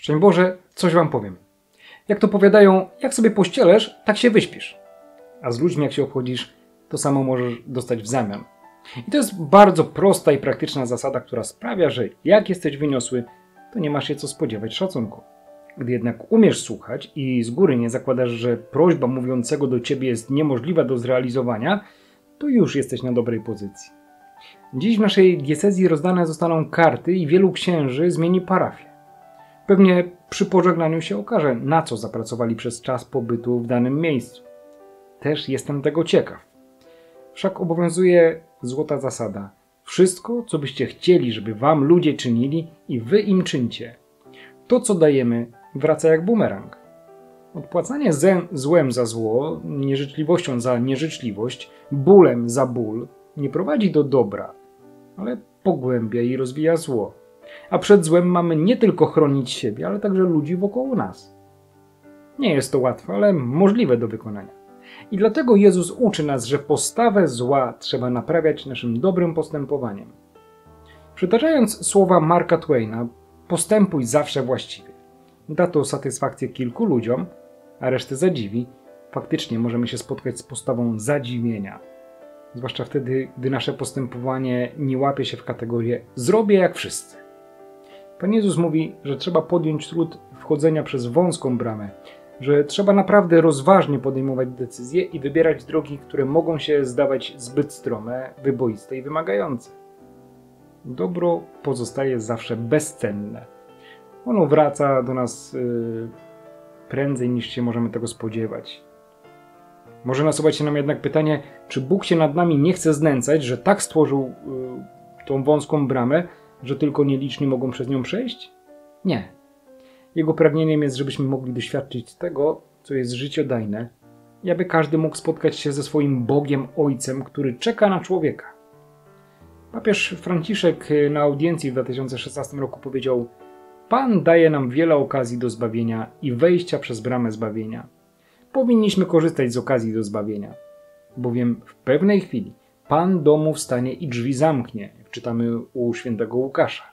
Szczęść Boże, coś wam powiem. Jak to powiadają, jak sobie pościelesz, tak się wyśpisz. A z ludźmi jak się obchodzisz, to samo możesz dostać w zamian. I to jest bardzo prosta i praktyczna zasada, która sprawia, że jak jesteś wyniosły, to nie masz się co spodziewać szacunku. Gdy jednak umiesz słuchać i z góry nie zakładasz, że prośba mówiącego do ciebie jest niemożliwa do zrealizowania, to już jesteś na dobrej pozycji. Dziś w naszej diecezji rozdane zostaną karty i wielu księży zmieni parafię. Pewnie przy pożegnaniu się okaże, na co zapracowali przez czas pobytu w danym miejscu. Też jestem tego ciekaw. Wszak obowiązuje złota zasada. Wszystko, co byście chcieli, żeby wam ludzie czynili i wy im czyńcie. To, co dajemy, wraca jak bumerang. Odpłacanie złem za zło, nieżyczliwością za nieżyczliwość, bólem za ból nie prowadzi do dobra, ale pogłębia i rozwija zło. A przed złem mamy nie tylko chronić siebie, ale także ludzi wokół nas. Nie jest to łatwe, ale możliwe do wykonania. I dlatego Jezus uczy nas, że postawę zła trzeba naprawiać naszym dobrym postępowaniem. Przytaczając słowa Marka Twaina, postępuj zawsze właściwie. Da to satysfakcję kilku ludziom, a resztę zadziwi. Faktycznie możemy się spotkać z postawą zadziwienia. Zwłaszcza wtedy, gdy nasze postępowanie nie łapie się w kategorię zrobię jak wszyscy. Pan Jezus mówi, że trzeba podjąć trud wchodzenia przez wąską bramę, że trzeba naprawdę rozważnie podejmować decyzje i wybierać drogi, które mogą się zdawać zbyt strome, wyboiste i wymagające. Dobro pozostaje zawsze bezcenne. Ono wraca do nas yy, prędzej niż się możemy tego spodziewać. Może nasuwać się nam jednak pytanie, czy Bóg się nad nami nie chce znęcać, że tak stworzył yy, tą wąską bramę, że tylko nieliczni mogą przez nią przejść? Nie. Jego pragnieniem jest, żebyśmy mogli doświadczyć tego, co jest życiodajne, i aby każdy mógł spotkać się ze swoim Bogiem Ojcem, który czeka na człowieka. Papież Franciszek na audiencji w 2016 roku powiedział: Pan daje nam wiele okazji do zbawienia i wejścia przez bramę zbawienia. Powinniśmy korzystać z okazji do zbawienia, bowiem w pewnej chwili Pan domu wstanie i drzwi zamknie, czytamy u świętego Łukasza.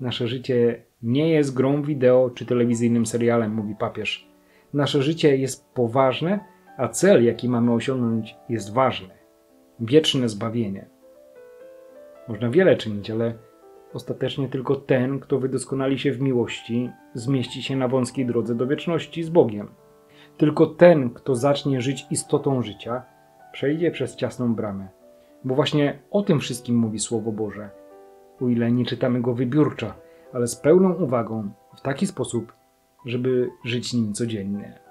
Nasze życie nie jest grą wideo czy telewizyjnym serialem, mówi papież. Nasze życie jest poważne, a cel, jaki mamy osiągnąć, jest ważny wieczne zbawienie. Można wiele czynić, ale ostatecznie tylko ten, kto wydoskonali się w miłości, zmieści się na wąskiej drodze do wieczności z Bogiem. Tylko ten, kto zacznie żyć istotą życia, przejdzie przez ciasną bramę. Bo właśnie o tym wszystkim mówi Słowo Boże, o ile nie czytamy go wybiórczo, ale z pełną uwagą, w taki sposób, żeby żyć nim codziennie.